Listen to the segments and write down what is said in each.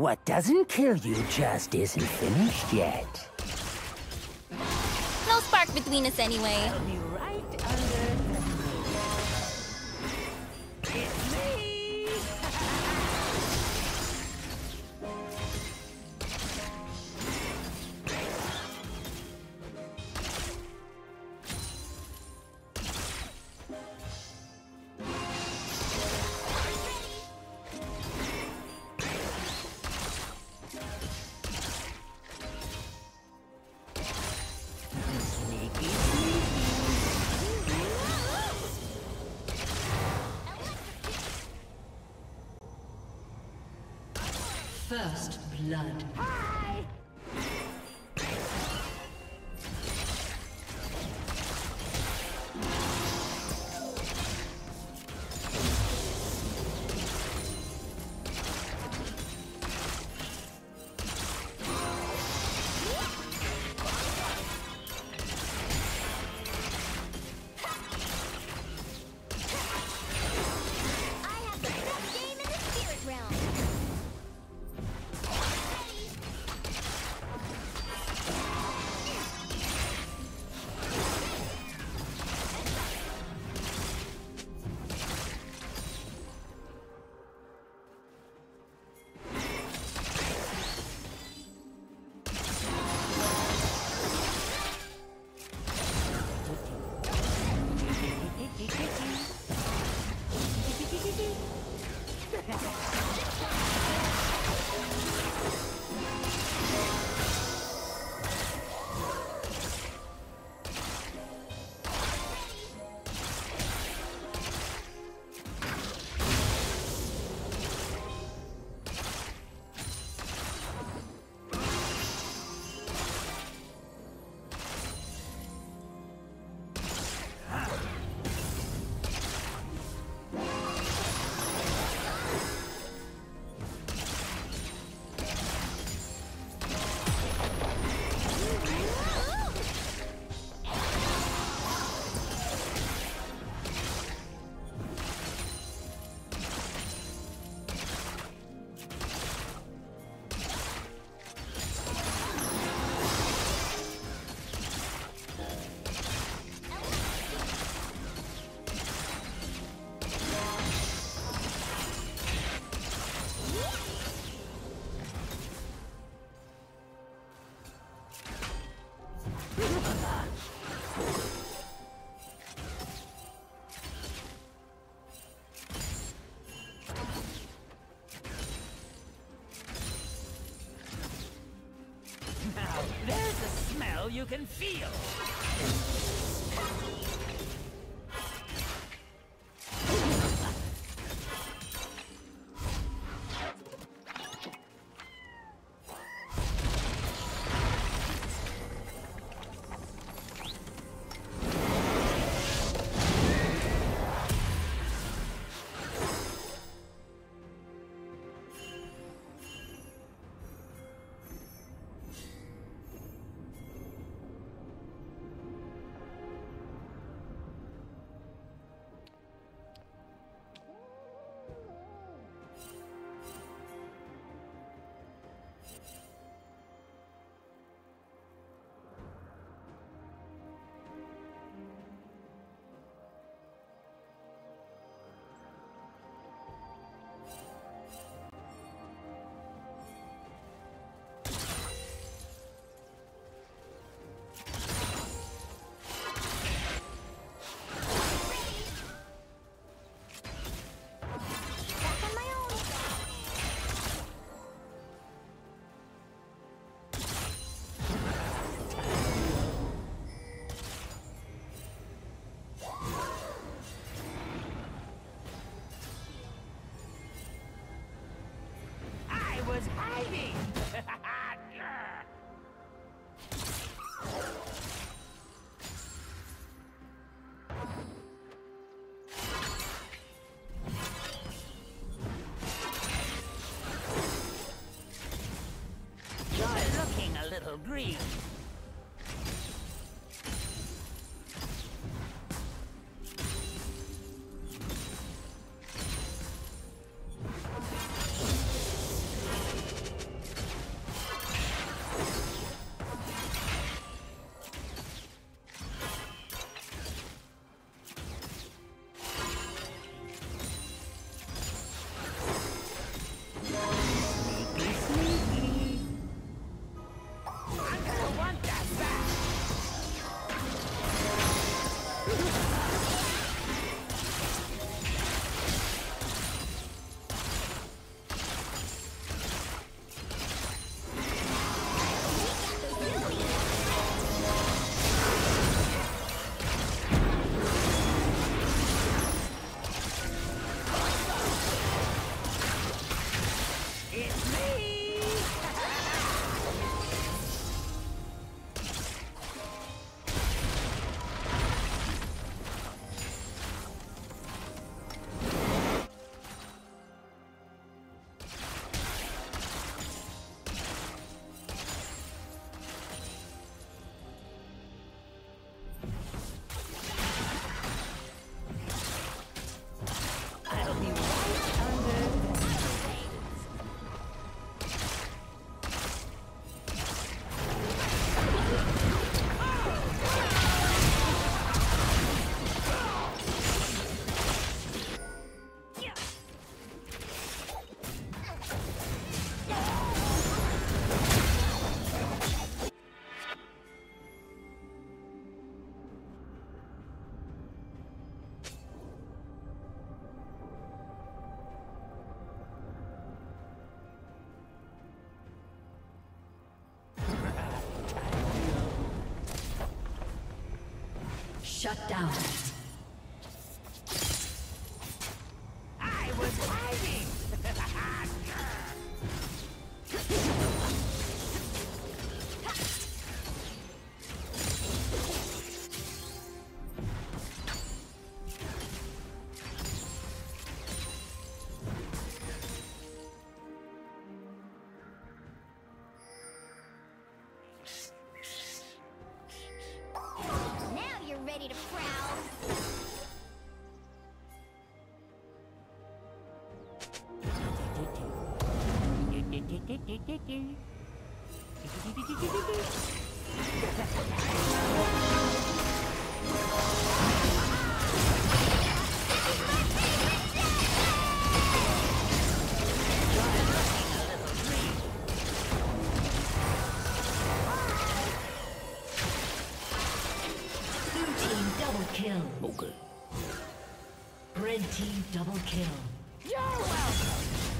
What doesn't kill you just isn't finished yet. No spark between us anyway. can feel. agree. Shut down. Okay. Red team double kill. You're welcome.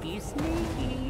Be sneaky.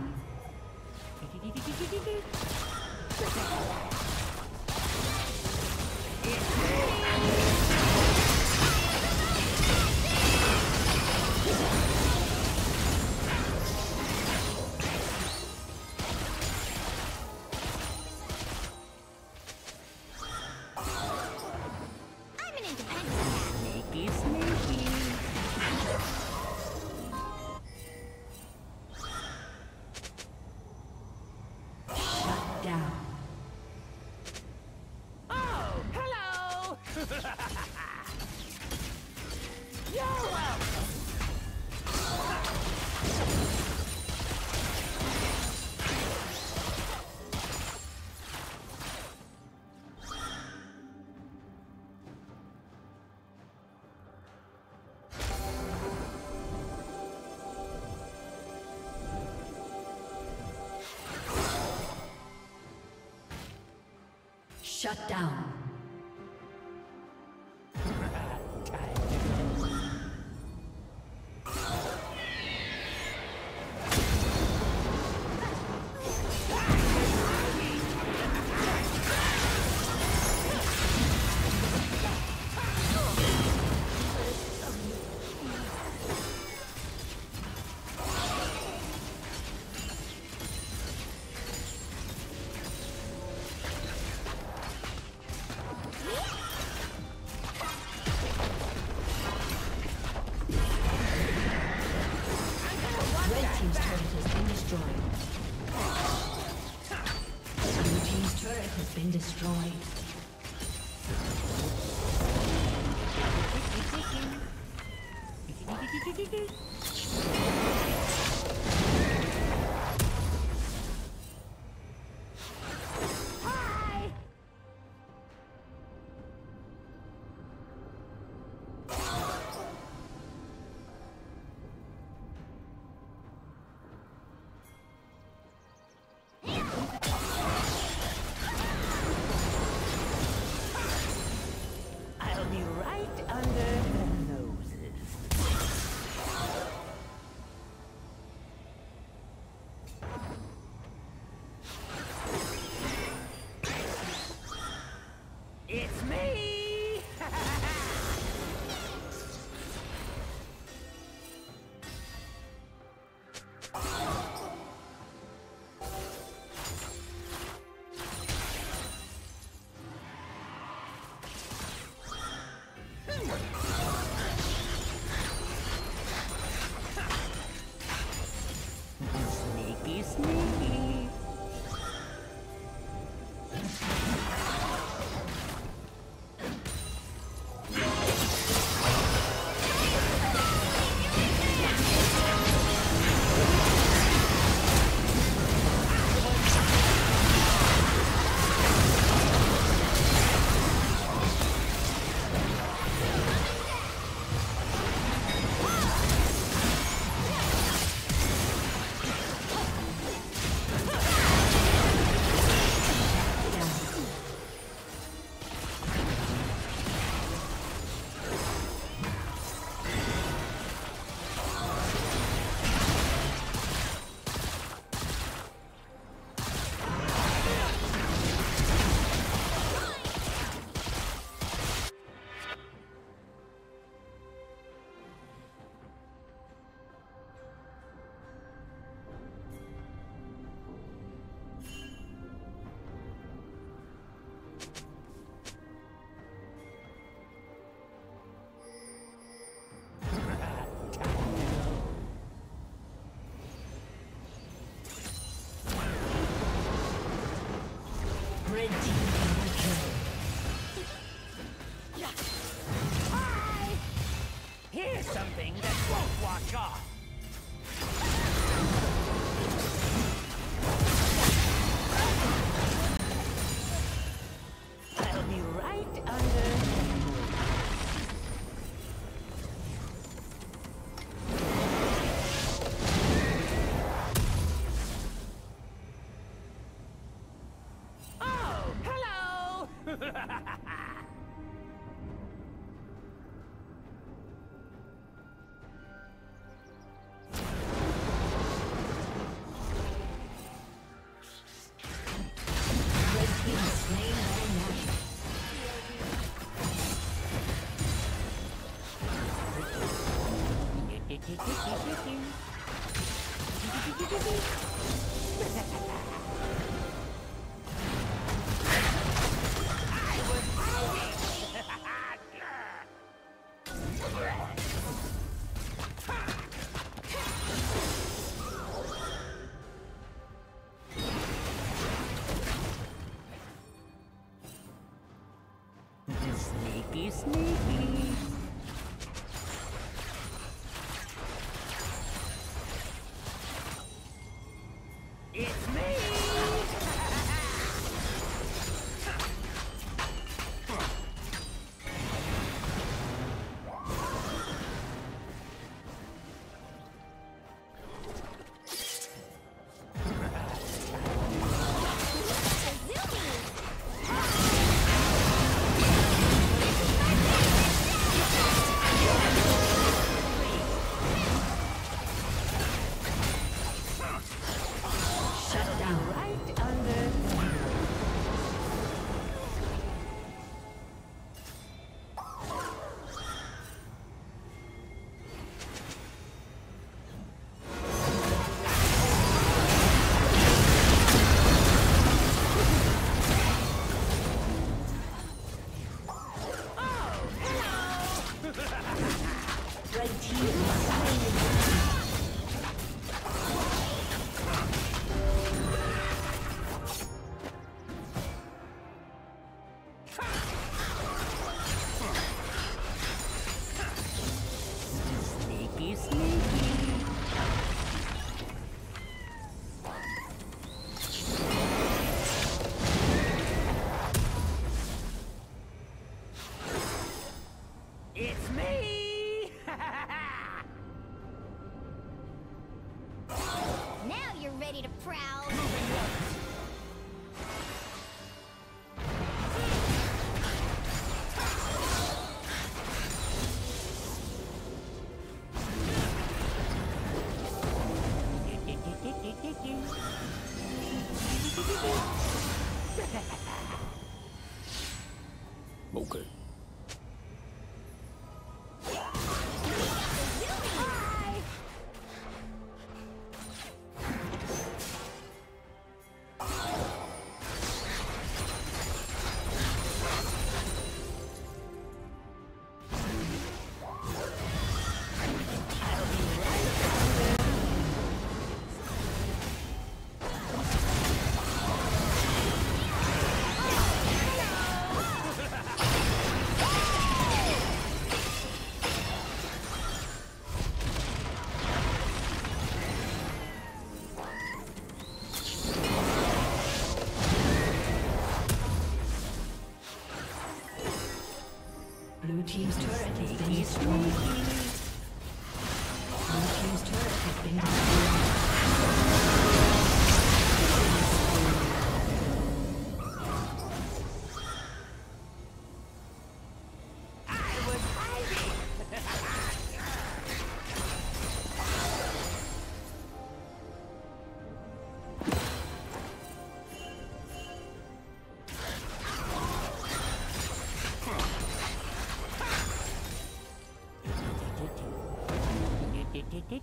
Shut down.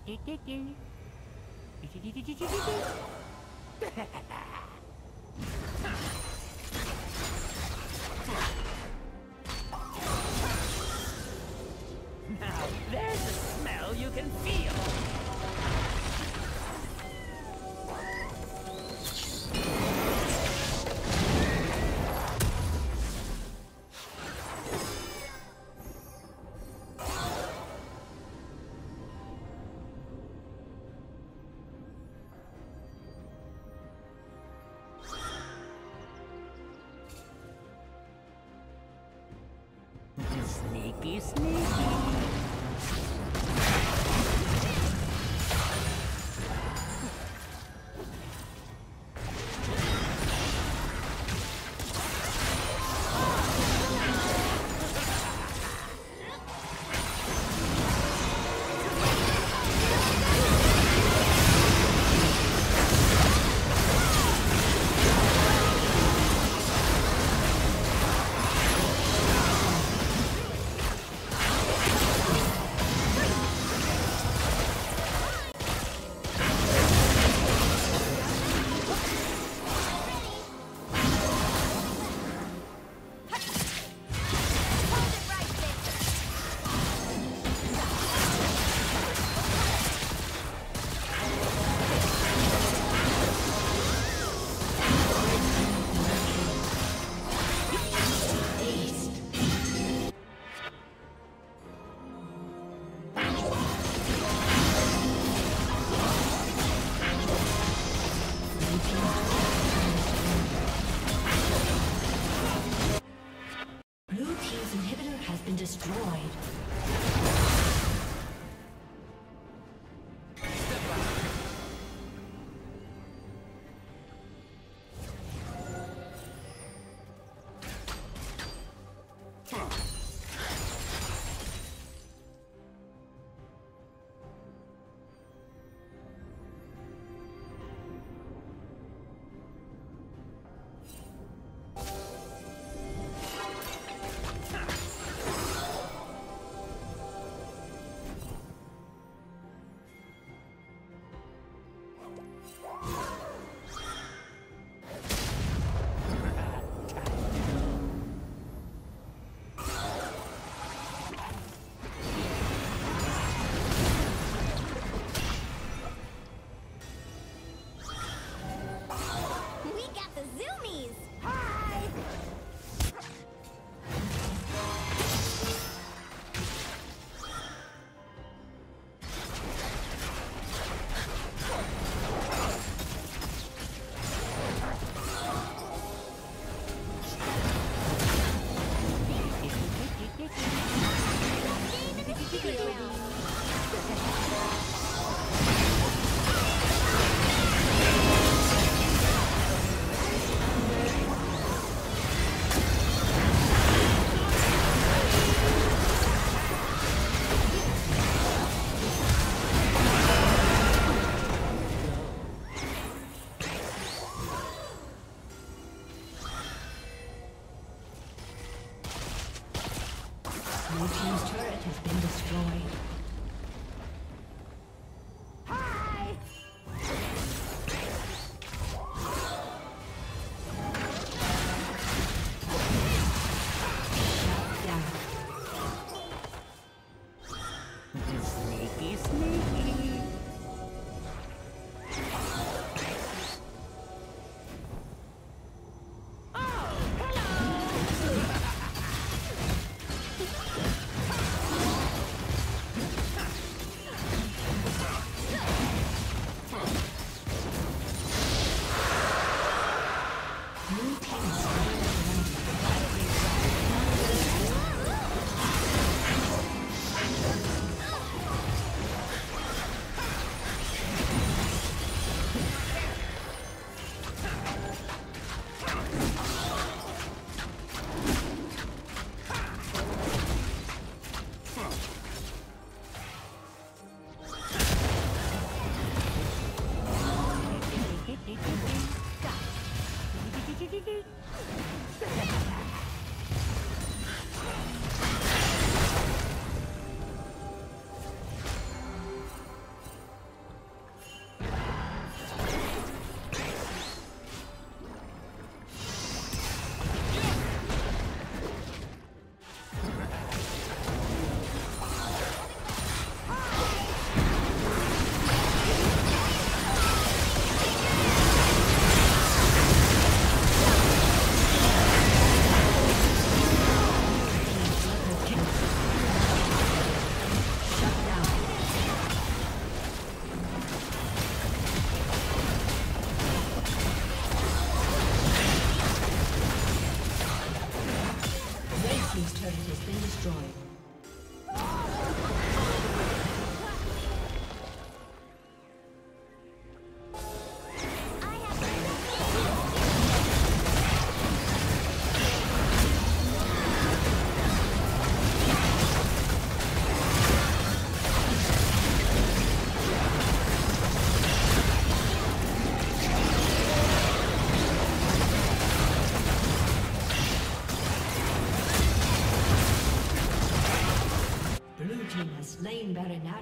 Now, there's a smell you can feel.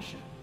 Slain